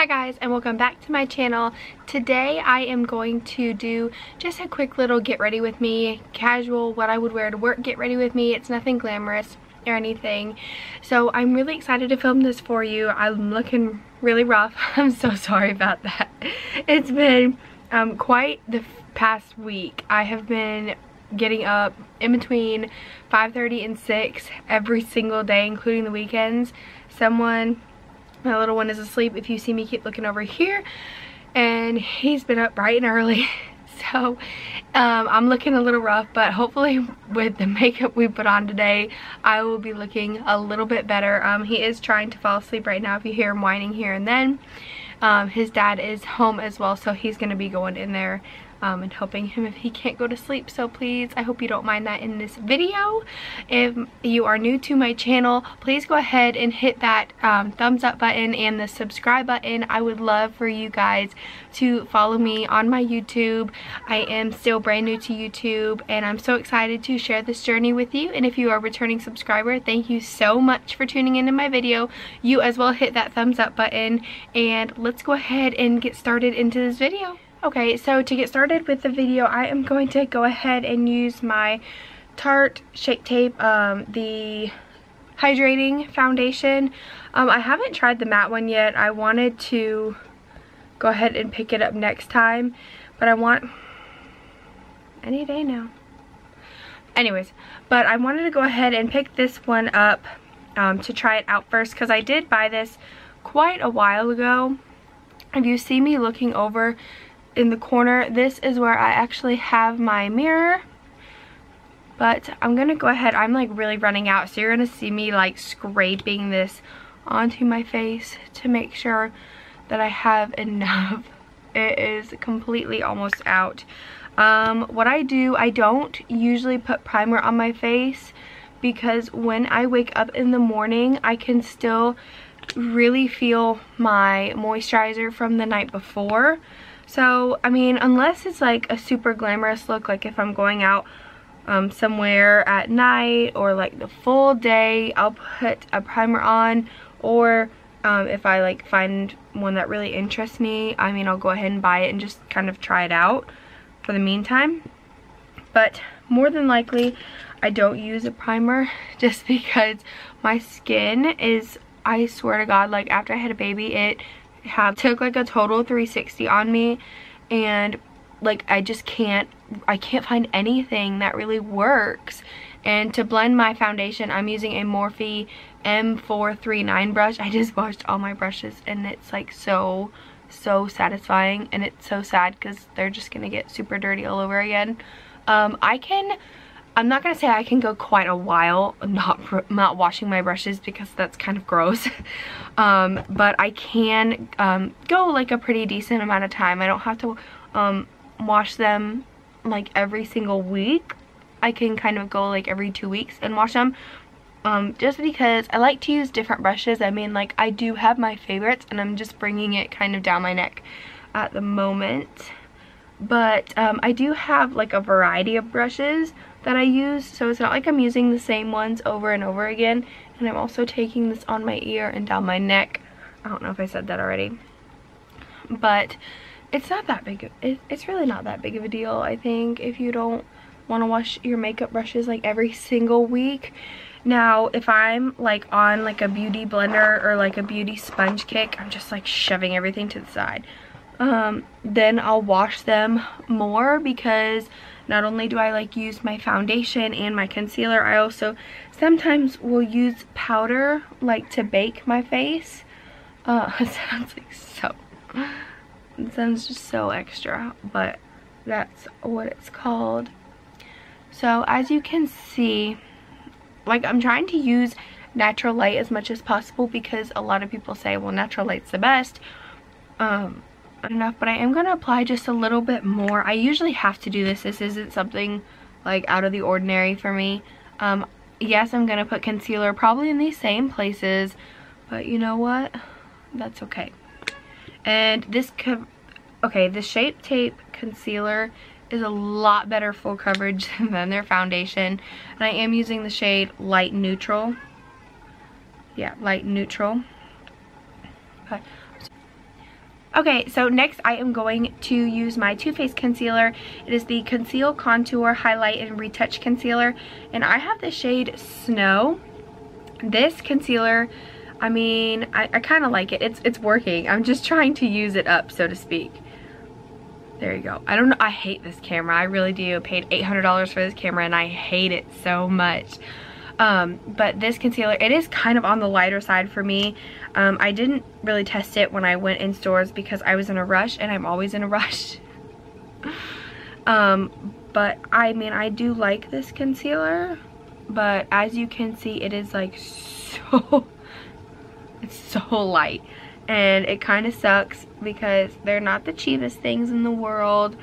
Hi guys and welcome back to my channel. Today I am going to do just a quick little get ready with me, casual, what I would wear to work get ready with me. It's nothing glamorous or anything. So I'm really excited to film this for you. I'm looking really rough. I'm so sorry about that. It's been um, quite the past week. I have been getting up in between 5.30 and 6 every single day including the weekends. Someone my little one is asleep. If you see me keep looking over here. And he's been up bright and early. So um, I'm looking a little rough but hopefully with the makeup we put on today I will be looking a little bit better. Um, he is trying to fall asleep right now. If you hear him whining here and then um, his dad is home as well so he's gonna be going in there um, and helping him if he can't go to sleep. So please, I hope you don't mind that in this video. If you are new to my channel, please go ahead and hit that um, thumbs up button and the subscribe button. I would love for you guys to follow me on my YouTube. I am still brand new to YouTube and I'm so excited to share this journey with you. And if you are a returning subscriber, thank you so much for tuning into my video. You as well hit that thumbs up button and let's go ahead and get started into this video. Okay, so to get started with the video, I am going to go ahead and use my Tarte Shape Tape, um, the hydrating foundation. Um, I haven't tried the matte one yet. I wanted to go ahead and pick it up next time, but I want any day now. Anyways, but I wanted to go ahead and pick this one up um, to try it out first because I did buy this quite a while ago. If you see me looking over in the corner. This is where I actually have my mirror. But I'm going to go ahead. I'm like really running out. So you're going to see me like scraping this onto my face to make sure that I have enough. It is completely almost out. Um, what I do, I don't usually put primer on my face because when I wake up in the morning, I can still really feel my moisturizer from the night before. So, I mean, unless it's like a super glamorous look, like if I'm going out um, somewhere at night or like the full day, I'll put a primer on. Or um, if I like find one that really interests me, I mean, I'll go ahead and buy it and just kind of try it out for the meantime. But more than likely, I don't use a primer just because my skin is, I swear to God, like after I had a baby, it have took like a total 360 on me and like I just can't I can't find anything that really works. And to blend my foundation I'm using a Morphe M439 brush. I just washed all my brushes and it's like so so satisfying and it's so sad because they're just gonna get super dirty all over again. Um, I can I'm not gonna say I can go quite a while not not washing my brushes because that's kind of gross. Um, but I can um, go like a pretty decent amount of time. I don't have to um, wash them like every single week. I can kind of go like every two weeks and wash them um, just because I like to use different brushes. I mean like I do have my favorites and I'm just bringing it kind of down my neck at the moment. But um, I do have like a variety of brushes that I use so it's not like I'm using the same ones over and over again and I'm also taking this on my ear and down my neck. I don't know if I said that already. But it's not that big it, it's really not that big of a deal I think if you don't want to wash your makeup brushes like every single week. Now if I'm like on like a beauty blender or like a beauty sponge kick I'm just like shoving everything to the side. Um, then I'll wash them more because not only do I like use my foundation and my concealer, I also sometimes will use powder like to bake my face. Uh, it sounds like so, it sounds just so extra, but that's what it's called. So as you can see, like I'm trying to use natural light as much as possible because a lot of people say, well, natural light's the best. Um, enough but I am going to apply just a little bit more. I usually have to do this. This isn't something like out of the ordinary for me. Um, yes I'm going to put concealer probably in these same places but you know what? That's okay. And this okay the shape tape concealer is a lot better full coverage than their foundation and I am using the shade light neutral. Yeah light neutral. But Okay, so next I am going to use my Too Faced concealer. It is the Conceal Contour Highlight and Retouch Concealer. And I have the shade Snow. This concealer, I mean, I, I kind of like it. It's, it's working. I'm just trying to use it up, so to speak. There you go. I don't know. I hate this camera. I really do. I paid $800 for this camera and I hate it so much. Um, but this concealer, it is kind of on the lighter side for me. Um, I didn't really test it when I went in stores because I was in a rush and I'm always in a rush. um, but I mean, I do like this concealer, but as you can see, it is like so, it's so light and it kind of sucks because they're not the cheapest things in the world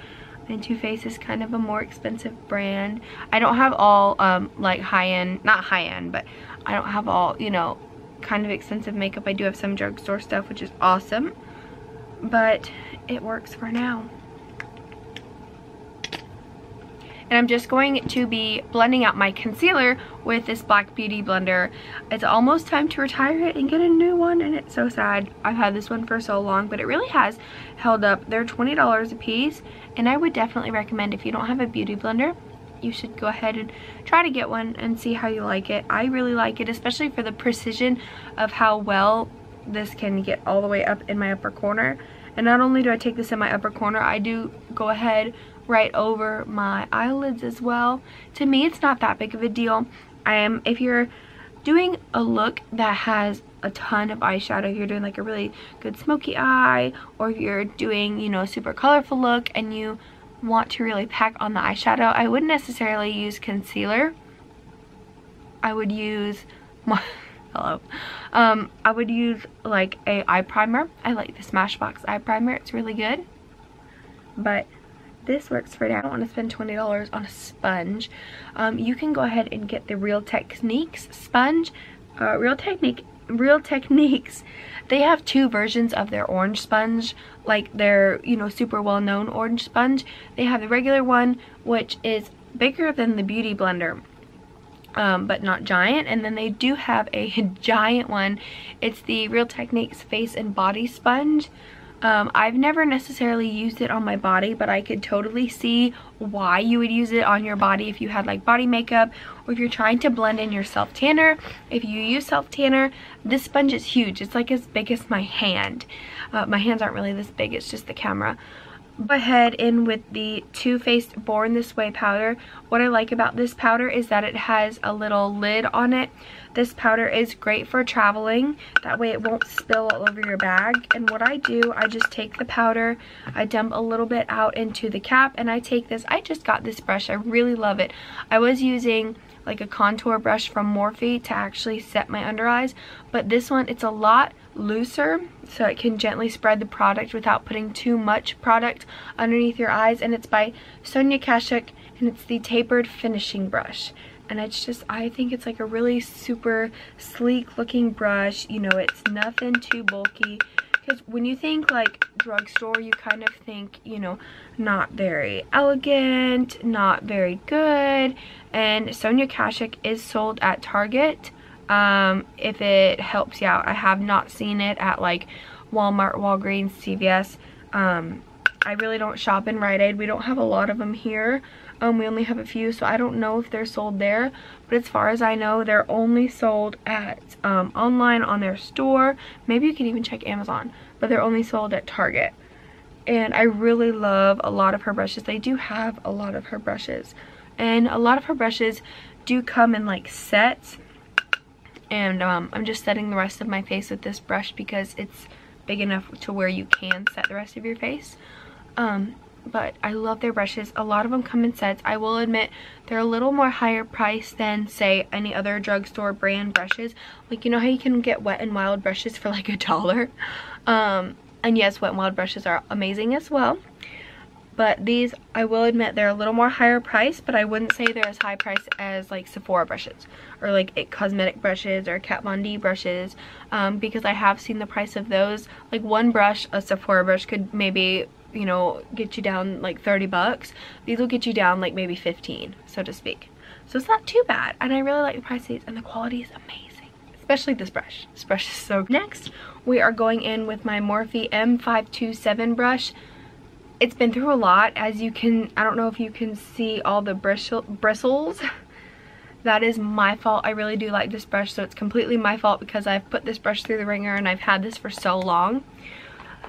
and Too Faced is kind of a more expensive brand. I don't have all um, like high-end, not high-end, but I don't have all, you know, kind of expensive makeup. I do have some drugstore stuff, which is awesome, but it works for now. And I'm just going to be blending out my concealer with this Black Beauty blender. It's almost time to retire it and get a new one and it's so sad. I've had this one for so long, but it really has held up. They're $20 a piece and I would definitely recommend if you don't have a beauty blender, you should go ahead and try to get one and see how you like it. I really like it, especially for the precision of how well this can get all the way up in my upper corner. And not only do I take this in my upper corner, I do go ahead right over my eyelids as well. To me, it's not that big of a deal. I am, if you're doing a look that has a ton of eyeshadow, you're doing like a really good smoky eye, or if you're doing, you know, a super colorful look and you want to really pack on the eyeshadow, I wouldn't necessarily use concealer. I would use um, I would use like a eye primer. I like the Smashbox eye primer, it's really good. But this works for now. I don't want to spend $20 on a sponge. Um, you can go ahead and get the Real Techniques sponge. Uh, Real Technique Real Techniques, they have two versions of their orange sponge, like their, you know, super well-known orange sponge. They have the regular one, which is bigger than the Beauty Blender, um, but not giant. And then they do have a giant one. It's the Real Techniques Face and Body Sponge. Um, I've never necessarily used it on my body, but I could totally see why you would use it on your body if you had like body makeup or if you're trying to blend in your self-tanner. If you use self-tanner, this sponge is huge. It's like as big as my hand. Uh, my hands aren't really this big, it's just the camera ahead in with the Too Faced Born This Way powder. What I like about this powder is that it has a little lid on it. This powder is great for traveling. That way it won't spill all over your bag. And what I do, I just take the powder, I dump a little bit out into the cap, and I take this. I just got this brush. I really love it. I was using like a contour brush from Morphe to actually set my under eyes, but this one, it's a lot looser so it can gently spread the product without putting too much product underneath your eyes. And it's by Sonia Kashuk and it's the tapered finishing brush. And it's just I think it's like a really super sleek looking brush. You know it's nothing too bulky. Because when you think like drugstore you kind of think you know not very elegant not very good. And Sonia Kashuk is sold at Target um, if it helps you out. I have not seen it at like Walmart, Walgreens, CVS. Um, I really don't shop in Rite Aid. We don't have a lot of them here. Um, we only have a few, so I don't know if they're sold there. But as far as I know, they're only sold at um, online on their store. Maybe you can even check Amazon, but they're only sold at Target. And I really love a lot of her brushes. They do have a lot of her brushes. And a lot of her brushes do come in like sets and um, I'm just setting the rest of my face with this brush because it's big enough to where you can set the rest of your face. Um, but I love their brushes. A lot of them come in sets. I will admit they're a little more higher price than say any other drugstore brand brushes. Like you know how you can get Wet n Wild brushes for like a dollar? Um, and yes, Wet n Wild brushes are amazing as well but these I will admit they're a little more higher price but I wouldn't say they're as high price as like Sephora brushes or like IT Cosmetic brushes or Kat Von D brushes um, because I have seen the price of those. Like one brush a Sephora brush could maybe you know get you down like 30 bucks. These will get you down like maybe 15 so to speak. So it's not too bad and I really like the price of these and the quality is amazing especially this brush. This brush is so next we are going in with my Morphe M527 brush. It's been through a lot, as you can, I don't know if you can see all the bristle, bristles. That is my fault. I really do like this brush, so it's completely my fault because I've put this brush through the ringer and I've had this for so long.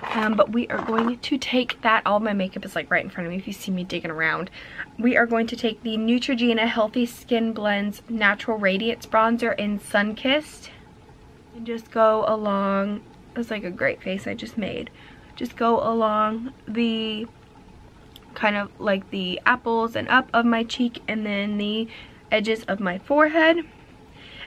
Um, but we are going to take that, all my makeup is like right in front of me if you see me digging around. We are going to take the Neutrogena Healthy Skin Blends Natural Radiance Bronzer in Sunkissed. And just go along, it's like a great face I just made. Just go along the kind of like the apples and up of my cheek and then the edges of my forehead.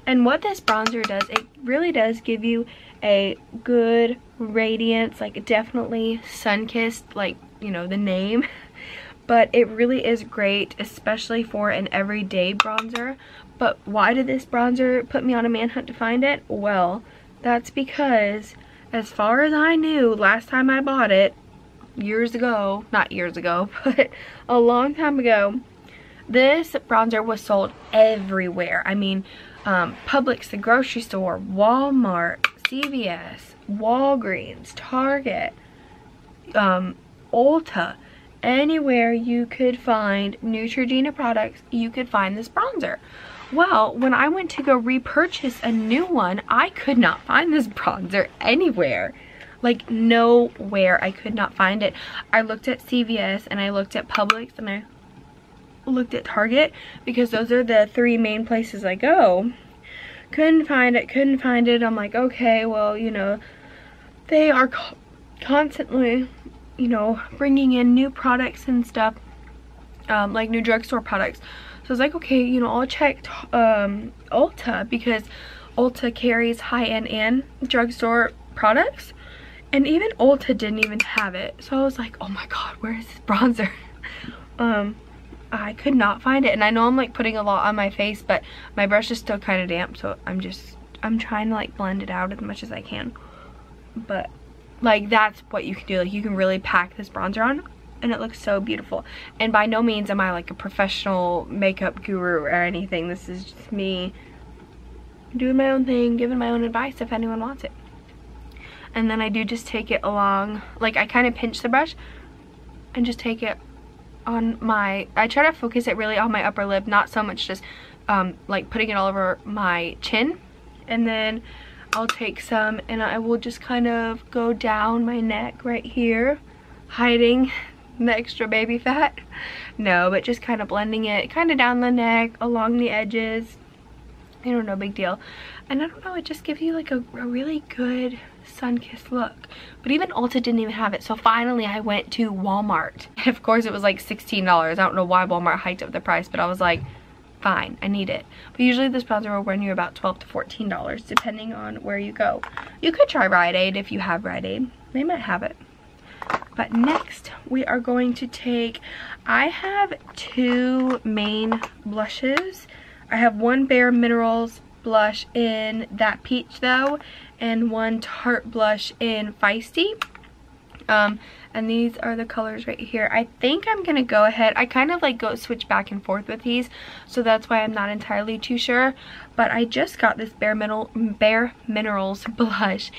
And what this bronzer does, it really does give you a good radiance, like definitely sun-kissed, like, you know, the name. But it really is great, especially for an everyday bronzer. But why did this bronzer put me on a manhunt to find it? Well, that's because as far as I knew last time I bought it, years ago, not years ago, but a long time ago, this bronzer was sold everywhere. I mean, um, Publix, the grocery store, Walmart, CVS, Walgreens, Target, um, Ulta, anywhere you could find Neutrogena products, you could find this bronzer. Well, when I went to go repurchase a new one, I could not find this bronzer anywhere. Like nowhere I could not find it. I looked at CVS and I looked at Publix and I looked at Target because those are the three main places I go. Couldn't find it, couldn't find it. I'm like, okay, well, you know, they are co constantly, you know, bringing in new products and stuff, um, like new drugstore products. Was like, okay, you know, I'll check um, Ulta because Ulta carries high-end and drugstore products. And even Ulta didn't even have it. So I was like, oh my god, where is this bronzer? um, I could not find it. And I know I'm like putting a lot on my face, but my brush is still kind of damp. So I'm just, I'm trying to like blend it out as much as I can. But like that's what you can do. Like you can really pack this bronzer on and it looks so beautiful. And by no means am I like a professional makeup guru or anything. This is just me doing my own thing, giving my own advice if anyone wants it. And then I do just take it along, like I kind of pinch the brush and just take it on my, I try to focus it really on my upper lip, not so much just um, like putting it all over my chin. And then I'll take some and I will just kind of go down my neck right here, hiding the extra baby fat. No, but just kind of blending it kind of down the neck, along the edges. You know, no big deal. And I don't know, it just gives you like a, a really good sun-kissed look. But even Ulta didn't even have it. So finally I went to Walmart. And of course it was like $16. I don't know why Walmart hiked up the price, but I was like, fine, I need it. But usually this bronzer will run you about 12 to $14 depending on where you go. You could try Rite Aid if you have Rite Aid. They might have it. But next we are going to take, I have two main blushes. I have one Bare Minerals blush in that peach though and one Tarte blush in Feisty. Um, and these are the colors right here. I think I'm gonna go ahead. I kind of like go switch back and forth with these, so that's why I'm not entirely too sure. But I just got this Bare, Mineral, Bare Minerals blush,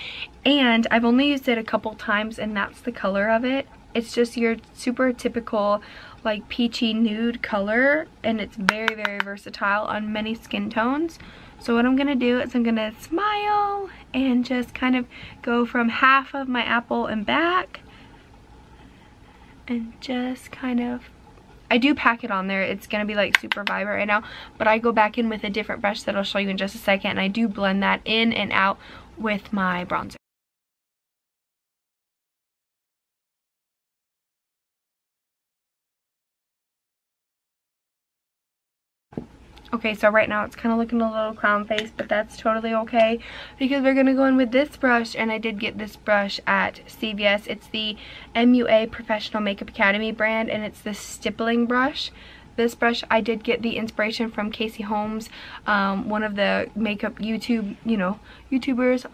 and I've only used it a couple times, and that's the color of it. It's just your super typical like peachy nude color, and it's very, very versatile on many skin tones. So what I'm going to do is I'm going to smile and just kind of go from half of my apple and back and just kind of I do pack it on there. It's going to be like super vibrant right now. But I go back in with a different brush that I'll show you in just a second. And I do blend that in and out with my bronzer. Okay, so right now it's kind of looking a little clown face, but that's totally okay because we're going to go in with this brush, and I did get this brush at CVS. It's the MUA Professional Makeup Academy brand, and it's the stippling brush. This brush, I did get the inspiration from Casey Holmes, um, one of the makeup YouTube, you know, YouTubers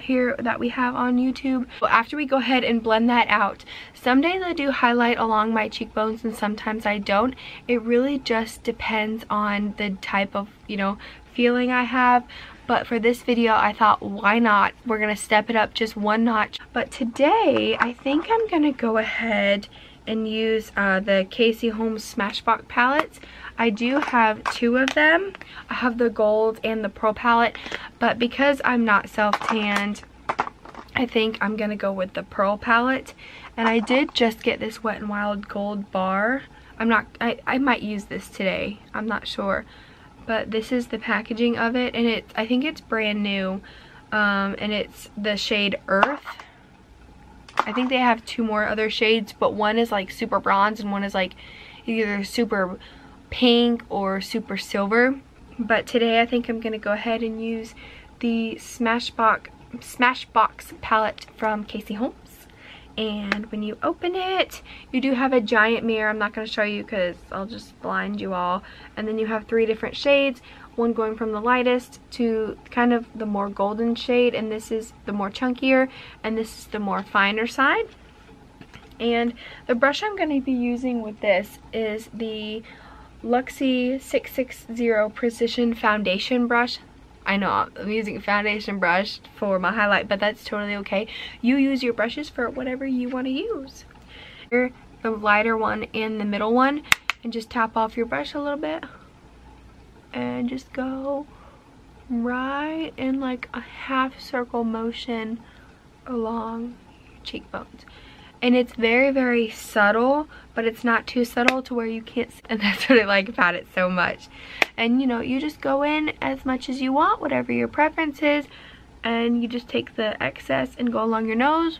here that we have on YouTube. After we go ahead and blend that out, some days I do highlight along my cheekbones and sometimes I don't. It really just depends on the type of, you know, feeling I have. but for this video I thought why not we're gonna step it up just one notch but today I think I'm gonna go ahead and use uh, the Casey Holmes Smashbox palettes I do have two of them. I have the gold and the pearl palette but because I'm not self-tanned I think I'm gonna go with the pearl palette. And I did just get this Wet n Wild gold bar. I'm not I, I might use this today. I'm not sure. But this is the packaging of it and it I think it's brand new um, and it's the shade earth. I think they have two more other shades but one is like super bronze and one is like either super pink or super silver. But today I think I'm gonna go ahead and use the Smashbox Smashbox palette from Casey Holmes. And when you open it you do have a giant mirror. I'm not going to show you because i'll just blind you all. And then you have three different shades one going from the lightest to kind of the more golden shade. And this is the more chunkier and this is the more finer side. And the brush i'm going to be using with this is the luxie 660 precision foundation brush I know I'm using a foundation brush for my highlight, but that's totally okay. You use your brushes for whatever you want to use. Here, the lighter one and the middle one, and just tap off your brush a little bit. And just go right in like a half circle motion along your cheekbones and it's very very subtle but it's not too subtle to where you can't and that's what I like about it so much. And you know you just go in as much as you want whatever your preference is and you just take the excess and go along your nose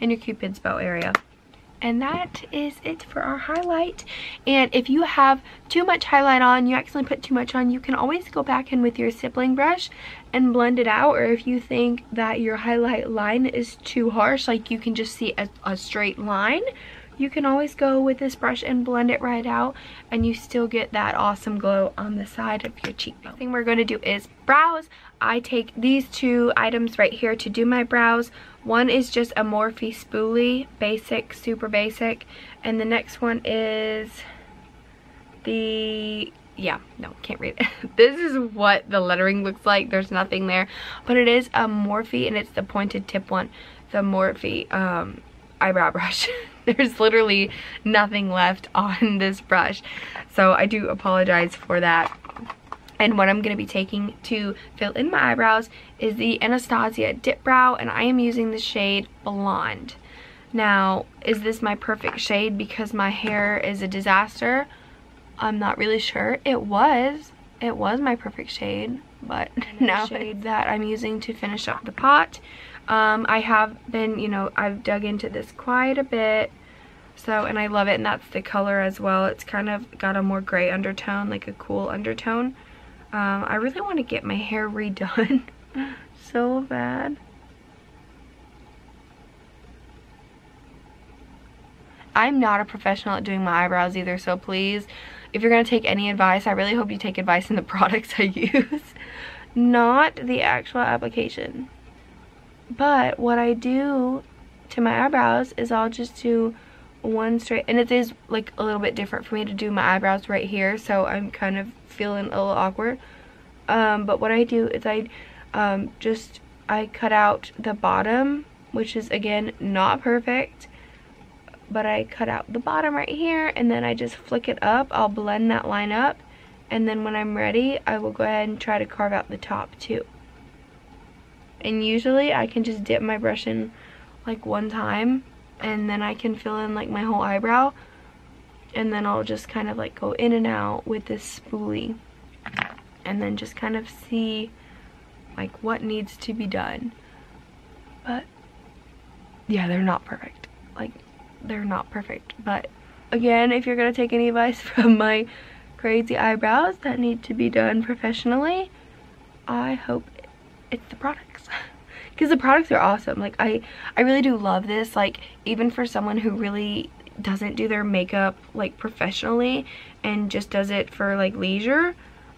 and your cupid's bow area and that is it for our highlight and if you have too much highlight on you accidentally put too much on you can always go back in with your stippling brush and blend it out or if you think that your highlight line is too harsh like you can just see a, a straight line you can always go with this brush and blend it right out and you still get that awesome glow on the side of your cheekbone. Thing we're going to do is brows. I take these two items right here to do my brows. One is just a Morphe Spoolie, basic, super basic. And the next one is the yeah no can't read it. This is what the lettering looks like. There's nothing there. But it is a morphe and it's the pointed tip one the morphe um eyebrow brush. There's literally nothing left on this brush. So i do apologize for that and what I'm going to be taking to fill in my eyebrows is the Anastasia Dip Brow and I am using the shade Blonde. Now, is this my perfect shade because my hair is a disaster? I'm not really sure. It was. It was my perfect shade, but now shade that I'm using to finish up the pot. Um, I have been, you know, I've dug into this quite a bit. So, and I love it, and that's the color as well. It's kind of got a more gray undertone, like a cool undertone. Um, I really want to get my hair redone so bad. I'm not a professional at doing my eyebrows either, so please, if you're going to take any advice, I really hope you take advice in the products I use, not the actual application. But what I do to my eyebrows is I'll just do one straight, and it is like a little bit different for me to do my eyebrows right here, so I'm kind of feeling a little awkward. Um, but what I do is I um, just, I cut out the bottom, which is again not perfect, but I cut out the bottom right here and then I just flick it up. I'll blend that line up and then when I'm ready, I will go ahead and try to carve out the top too. And usually I can just dip my brush in like one time and then I can fill in like my whole eyebrow and then I'll just kind of like go in and out with this spoolie and then just kind of see like what needs to be done. But yeah they're not perfect. Like they're not perfect. But again if you're gonna take any advice from my crazy eyebrows that need to be done professionally I hope it's the products. Because the products are awesome. Like I I really do love this. Like even for someone who really doesn't do their makeup like professionally and just does it for like leisure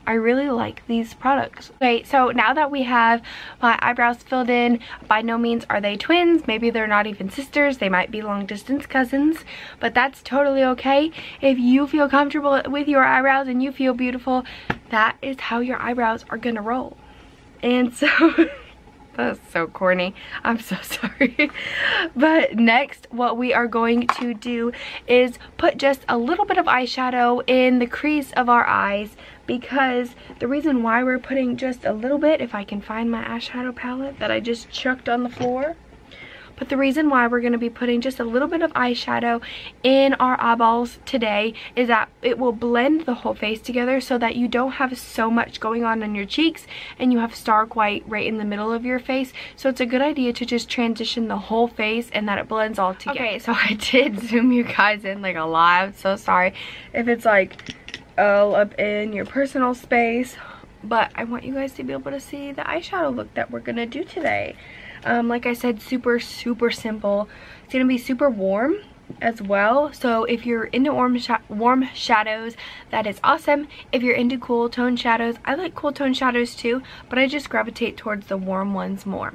I really like these products. Okay, so now that we have my eyebrows filled in, by no means are they twins. Maybe they're not even sisters. They might be long distance cousins, but that's totally okay. If you feel comfortable with your eyebrows and you feel beautiful, that is how your eyebrows are gonna roll. And so... That's so corny. I'm so sorry. but next, what we are going to do is put just a little bit of eyeshadow in the crease of our eyes because the reason why we're putting just a little bit, if I can find my eyeshadow palette that I just chucked on the floor, but the reason why we're going to be putting just a little bit of eyeshadow in our eyeballs today is that it will blend the whole face together so that you don't have so much going on in your cheeks and you have stark white right in the middle of your face. So it's a good idea to just transition the whole face and that it blends all together. Okay, so I did zoom you guys in like a lot. I'm so sorry if it's like all up in your personal space but I want you guys to be able to see the eyeshadow look that we're gonna do today. Um, like I said, super, super simple. It's gonna be super warm as well. So if you're into warm, sh warm shadows, that is awesome. If you're into cool tone shadows, I like cool tone shadows too, but I just gravitate towards the warm ones more.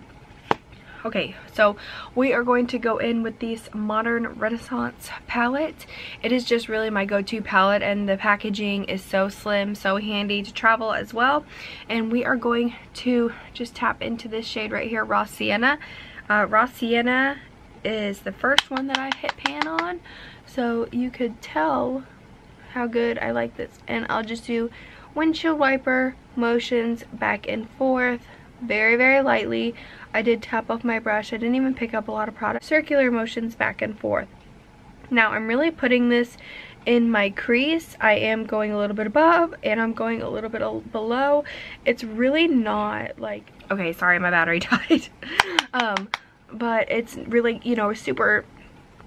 Okay, so we are going to go in with this Modern Renaissance palette. It is just really my go-to palette and the packaging is so slim, so handy to travel as well. And we are going to just tap into this shade right here, Raw Sienna. Uh, Raw Sienna is the first one that I hit pan on. So you could tell how good I like this. And I'll just do windshield wiper motions back and forth very, very lightly. I did tap off my brush. I didn't even pick up a lot of product. Circular motions back and forth. Now, I'm really putting this in my crease. I am going a little bit above and I'm going a little bit below. It's really not like, okay, sorry, my battery died. um, but it's really, you know, super,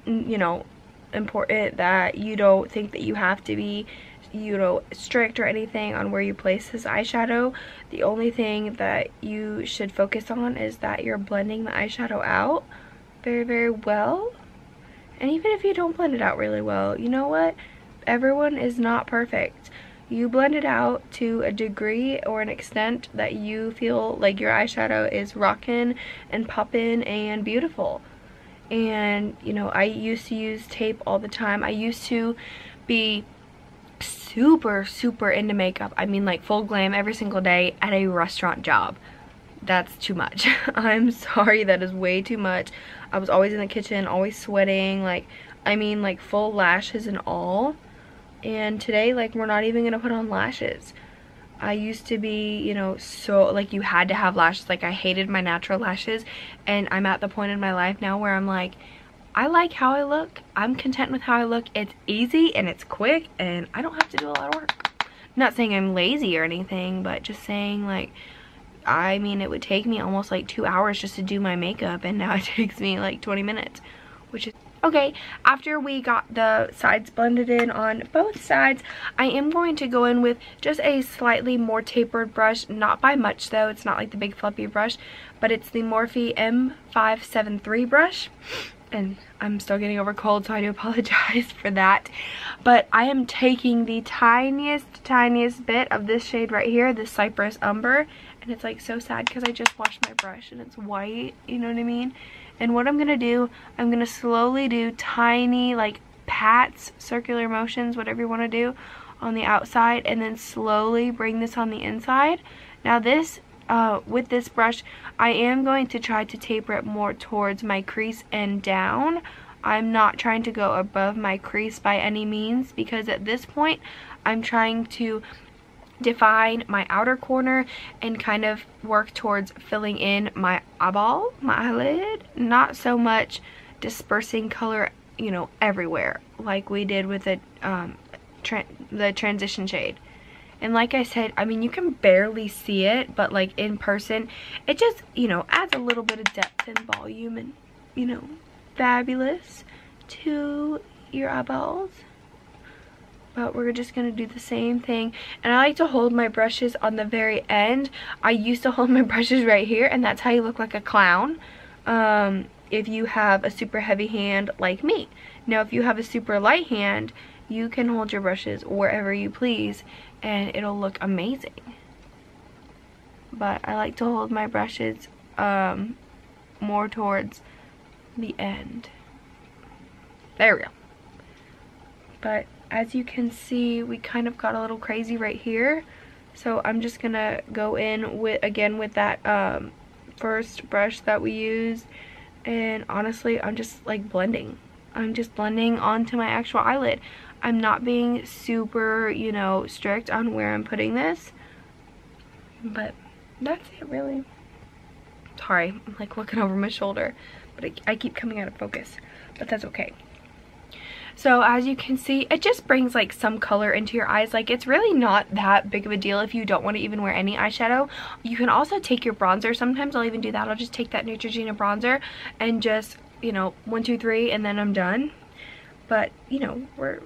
you know, important that you don't think that you have to be you know, strict or anything on where you place this eyeshadow. The only thing that you should focus on is that you're blending the eyeshadow out very, very well. And even if you don't blend it out really well, you know what? Everyone is not perfect. You blend it out to a degree or an extent that you feel like your eyeshadow is rocking and popping and beautiful. And, you know, I used to use tape all the time. I used to be super, super into makeup. I mean like full glam every single day at a restaurant job. That's too much. I'm sorry, that is way too much. I was always in the kitchen, always sweating, like, I mean like full lashes and all. And today, like, we're not even gonna put on lashes. I used to be, you know, so, like, you had to have lashes. Like, I hated my natural lashes. And I'm at the point in my life now where I'm like, I like how I look. I'm content with how I look. It's easy and it's quick and I don't have to do a lot of work. not saying I'm lazy or anything, but just saying like, I mean, it would take me almost like two hours just to do my makeup and now it takes me like 20 minutes, which is Okay, after we got the sides blended in on both sides, I am going to go in with just a slightly more tapered brush, not by much though, it's not like the big fluffy brush, but it's the Morphe M573 brush and I'm still getting over cold so I do apologize for that. But I am taking the tiniest tiniest bit of this shade right here this Cyprus Umber and it's like so sad because I just washed my brush and it's white you know what I mean? And what I'm gonna do I'm gonna slowly do tiny like pats circular motions whatever you want to do on the outside and then slowly bring this on the inside. Now this uh, with this brush, I am going to try to taper it more towards my crease and down. I'm not trying to go above my crease by any means because at this point, I'm trying to define my outer corner and kind of work towards filling in my eyeball, my eyelid, not so much dispersing color, you know, everywhere like we did with the, um, tra the transition shade. And like I said, I mean, you can barely see it, but like in person, it just, you know, adds a little bit of depth and volume and, you know, fabulous to your eyeballs. But we're just going to do the same thing. And I like to hold my brushes on the very end. I used to hold my brushes right here, and that's how you look like a clown. Um, if you have a super heavy hand like me. Now, if you have a super light hand, you can hold your brushes wherever you please and it'll look amazing. But I like to hold my brushes um, more towards the end. There we go. But as you can see, we kind of got a little crazy right here. So I'm just gonna go in with again with that um, first brush that we used. And honestly, I'm just like blending. I'm just blending onto my actual eyelid. I'm not being super, you know, strict on where I'm putting this. But that's it really. Sorry, I'm like looking over my shoulder. But I, I keep coming out of focus. But that's okay. So as you can see, it just brings like some color into your eyes. Like it's really not that big of a deal if you don't want to even wear any eyeshadow. You can also take your bronzer. Sometimes I'll even do that. I'll just take that Neutrogena bronzer and just, you know, one, two, three, and then I'm done. But, you know, we're,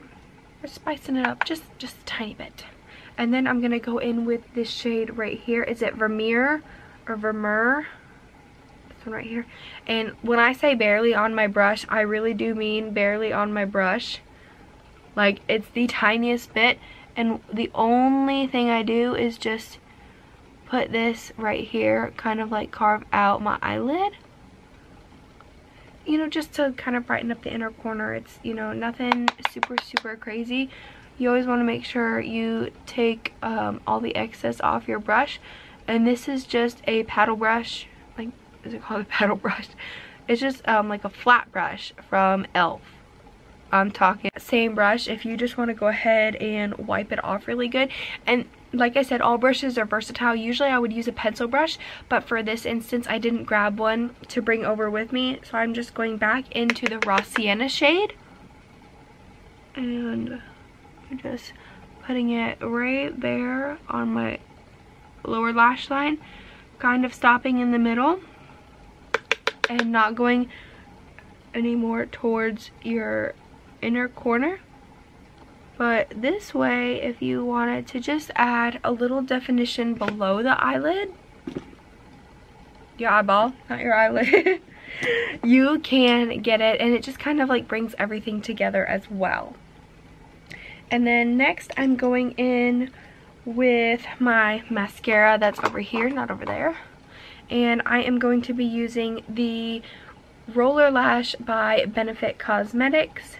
we're spicing it up just, just a tiny bit. And then I'm going to go in with this shade right here. Is it Vermeer or Vermeer? This one right here. And when I say barely on my brush, I really do mean barely on my brush. Like, it's the tiniest bit. And the only thing I do is just put this right here, kind of like carve out my eyelid. You know, just to kind of brighten up the inner corner. It's, you know, nothing super, super crazy. You always want to make sure you take um, all the excess off your brush. And this is just a paddle brush Like, is it called a paddle brush? It's just um, like a flat brush from e.l.f. I'm talking same brush if you just want to go ahead and wipe it off really good. And like I said, all brushes are versatile. Usually I would use a pencil brush, but for this instance, I didn't grab one to bring over with me. So I'm just going back into the Raw Sienna shade. And just putting it right there on my lower lash line. Kind of stopping in the middle and not going anymore towards your inner corner but this way if you wanted to just add a little definition below the eyelid your eyeball not your eyelid you can get it and it just kind of like brings everything together as well. And then next I'm going in with my mascara that's over here not over there. And I am going to be using the Roller Lash by Benefit Cosmetics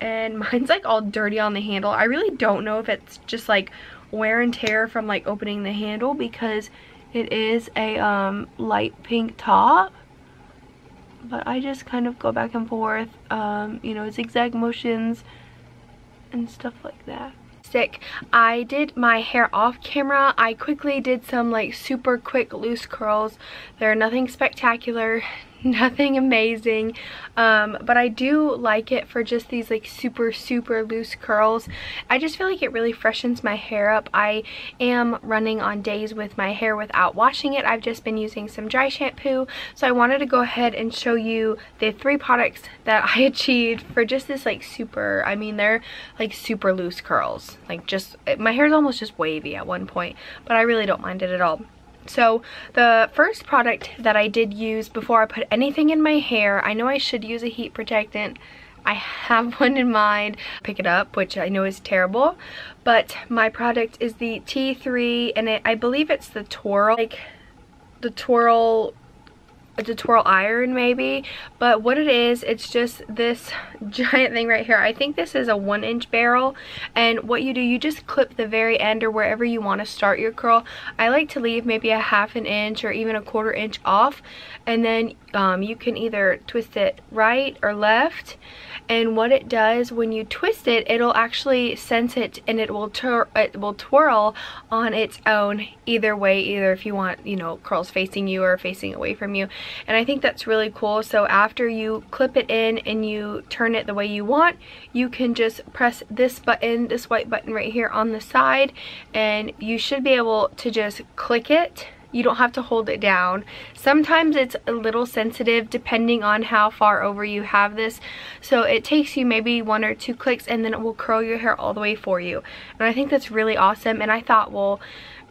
and mine's like all dirty on the handle. I really don't know if it's just like wear and tear from like opening the handle because it is a um, light pink top but I just kind of go back and forth um, you know zigzag motions and stuff like that stick. I did my hair off camera. I quickly did some like super quick loose curls. They're nothing spectacular, nothing amazing. Um, but I do like it for just these like super super loose curls. I just feel like it really freshens my hair up. I am running on days with my hair without washing it. I've just been using some dry shampoo. So I wanted to go ahead and show you the three products that I achieved for just this like super I mean they're like super loose curls. Like just my hair is almost just wavy at one point but I really don't mind it at all so the first product that I did use before I put anything in my hair, I know I should use a heat protectant. I have one in mind, pick it up, which I know is terrible, but my product is the T3 and it, I believe it's the Twirl, like the Twirl a twirl iron maybe but what it is it's just this giant thing right here. I think this is a one inch barrel and what you do you just clip the very end or wherever you want to start your curl. I like to leave maybe a half an inch or even a quarter inch off and then um, you can either twist it right or left and what it does when you twist it it'll actually sense it and it will it will twirl on its own either way either if you want you know curls facing you or facing away from you and I think that's really cool. So after you clip it in and you turn it the way you want you can just press this button this white button right here on the side and you should be able to just click it you don't have to hold it down. Sometimes it's a little sensitive depending on how far over you have this. So it takes you maybe one or two clicks and then it will curl your hair all the way for you. And I think that's really awesome. And I thought, well,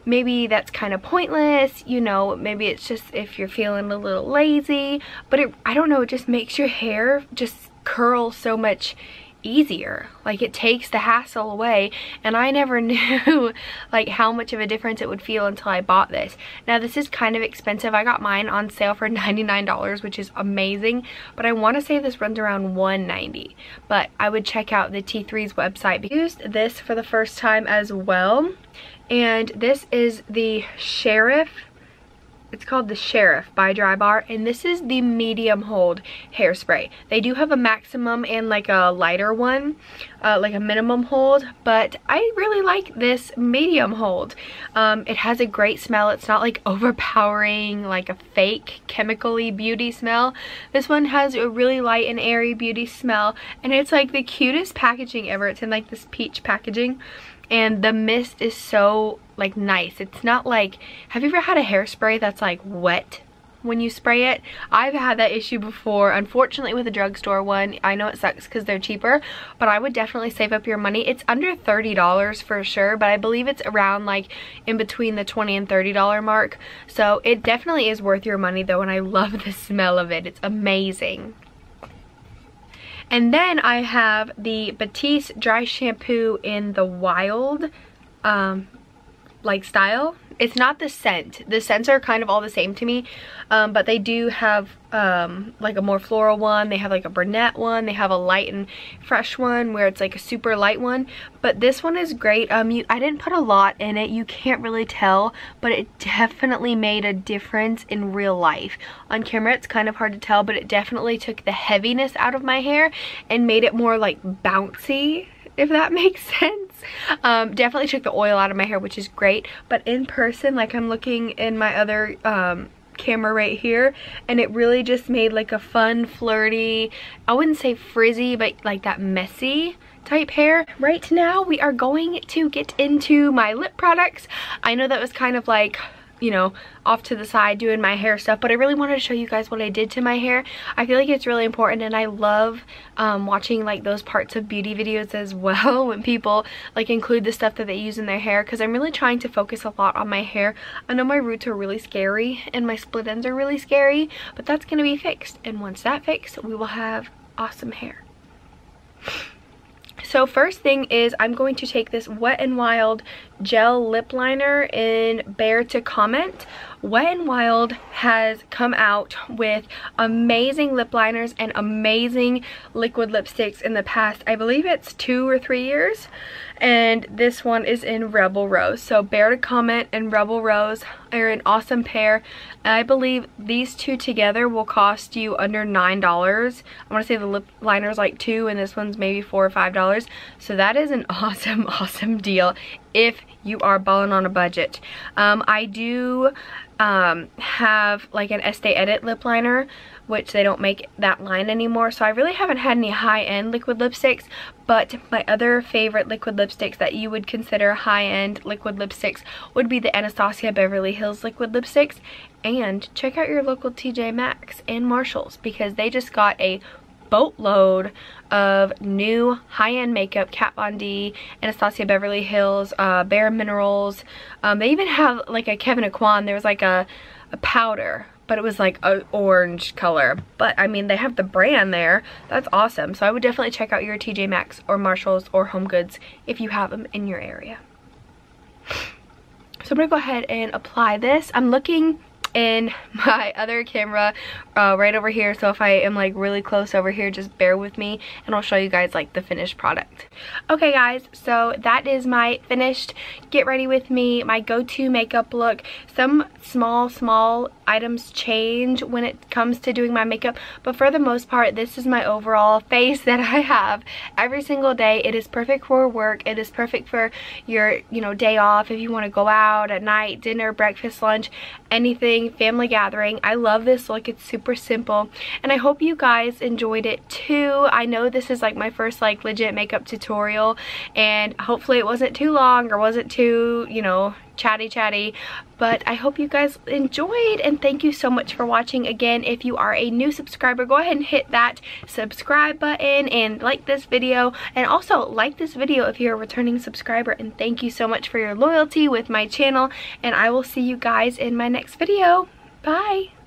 maybe that's kind of pointless you know maybe it's just if you're feeling a little lazy but it, I don't know it just makes your hair just curl so much easier. Like it takes the hassle away and I never knew like how much of a difference it would feel until I bought this. Now this is kind of expensive. I got mine on sale for $99 which is amazing but I want to say this runs around 190 but I would check out the T3's website. I used this for the first time as well and this is the Sheriff it's called the Sheriff by Drybar and this is the medium hold hairspray. They do have a maximum and like a lighter one, uh, like a minimum hold, but I really like this medium hold. Um, it has a great smell. It's not like overpowering like a fake chemically beauty smell. This one has a really light and airy beauty smell and it's like the cutest packaging ever. It's in like this peach packaging and the mist is so like nice. It's not like have you ever had a hairspray that's like wet when you spray it? I've had that issue before. Unfortunately with a drugstore one i know it sucks because they're cheaper but i would definitely save up your money. It's under 30 dollars for sure but i believe it's around like in between the 20 and 30 dollar mark. So it definitely is worth your money though and i love the smell of it. It's amazing and then I have the Batiste Dry Shampoo in the Wild um, like style. It's not the scent. The scents are kind of all the same to me, um, but they do have um, like a more floral one. They have like a brunette one. They have a light and fresh one where it's like a super light one. But this one is great. Um, you, I didn't put a lot in it. You can't really tell, but it definitely made a difference in real life. On camera, it's kind of hard to tell, but it definitely took the heaviness out of my hair and made it more like bouncy if that makes sense. Um, definitely took the oil out of my hair, which is great. But in person, like I'm looking in my other um, camera right here and it really just made like a fun flirty I wouldn't say frizzy but like that messy type hair. Right now we are going to get into my lip products. I know that was kind of like you know, off to the side doing my hair stuff. But I really wanted to show you guys what I did to my hair. I feel like it's really important and I love um, watching like those parts of beauty videos as well when people like include the stuff that they use in their hair because I'm really trying to focus a lot on my hair. I know my roots are really scary and my split ends are really scary, but that's going to be fixed. And once that fixed, we will have awesome hair. So first thing is I'm going to take this Wet n Wild gel lip liner in Bare to Comment. Wet n Wild has come out with amazing lip liners and amazing liquid lipsticks in the past, I believe it's two or three years. And this one is in Rebel Rose. So Bare to Comment and Rebel Rose are an awesome pair. I believe these two together will cost you under $9. I want to say the lip liner is like two and this one's maybe four or five dollars. So that is an awesome, awesome deal if you are balling on a budget. Um, I do um, have like an Estee Edit lip liner which they don't make that line anymore so I really haven't had any high-end liquid lipsticks but my other favorite liquid lipsticks that you would consider high-end liquid lipsticks would be the Anastasia Beverly Hills liquid lipsticks and check out your local TJ Maxx and Marshalls because they just got a boatload of new high-end makeup, Kat Von D, Anastasia Beverly Hills, uh, Bare Minerals. Um, they even have like a Kevyn Aucoin. There was like a, a powder but it was like an orange color. But I mean, they have the brand there. That's awesome. So I would definitely check out your TJ Maxx or Marshalls or Home Goods if you have them in your area. So I'm gonna go ahead and apply this. I'm looking in my other camera uh, right over here. So if I am like really close over here just bear with me and I'll show you guys like the finished product. Okay guys so that is my finished get ready with me my go-to makeup look. Some small small items change when it comes to doing my makeup but for the most part this is my overall face that I have every single day. It is perfect for work. It is perfect for your you know day off. If you want to go out at night dinner breakfast lunch anything family gathering. I love this look it's super simple and I hope you guys enjoyed it too. I know this is like my first like legit makeup tutorial and hopefully it wasn't too long or wasn't too you know chatty chatty but I hope you guys enjoyed and thank you so much for watching. Again if you are a new subscriber go ahead and hit that subscribe button and like this video. And also like this video if you're a returning subscriber and thank you so much for your loyalty with my channel. And I will see you guys in my next video. Bye